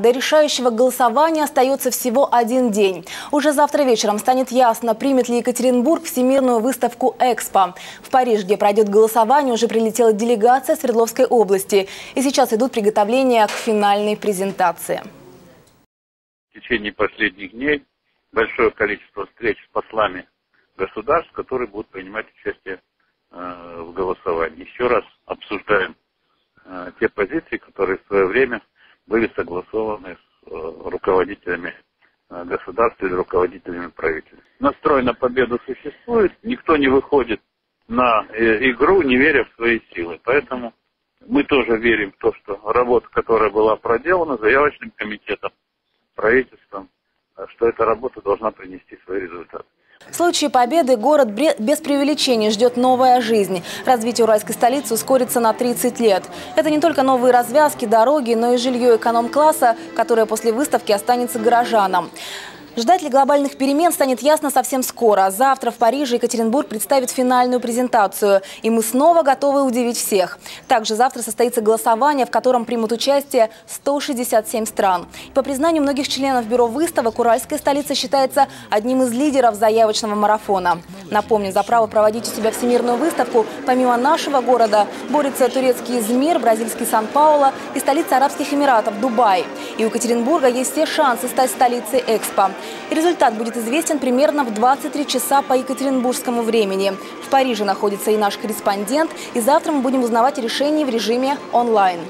До решающего голосования остается всего один день. Уже завтра вечером станет ясно, примет ли Екатеринбург всемирную выставку «Экспо». В Париж, где пройдет голосование, уже прилетела делегация Свердловской области. И сейчас идут приготовления к финальной презентации. В течение последних дней большое количество встреч с послами государств, которые будут принимать участие э, в голосовании. Еще раз обсуждаем э, те позиции, которые в свое время были согласованы с э, руководителями э, государства или руководителями правительства. Настрой на победу существует, никто не выходит на э, игру, не веря в свои силы. Поэтому мы тоже верим в то, что работа, которая была проделана заявочным комитетом, правительством, что эта работа должна принести свои результаты. В случае победы город без преувеличений ждет новая жизнь. Развитие уральской столицы ускорится на 30 лет. Это не только новые развязки, дороги, но и жилье эконом-класса, которое после выставки останется горожанам. Ждать ли глобальных перемен станет ясно совсем скоро. Завтра в Париже Екатеринбург представит финальную презентацию. И мы снова готовы удивить всех. Также завтра состоится голосование, в котором примут участие 167 стран. по признанию многих членов бюро выставок, Уральская столица считается одним из лидеров заявочного марафона. Напомню, за право проводить у себя всемирную выставку, помимо нашего города, борется турецкий Измир, бразильский Сан-Пауло и столица Арабских Эмиратов Дубай. И у Екатеринбурга есть все шансы стать столицей Экспо. Результат будет известен примерно в 23 часа по екатеринбургскому времени. В Париже находится и наш корреспондент, и завтра мы будем узнавать решение в режиме онлайн.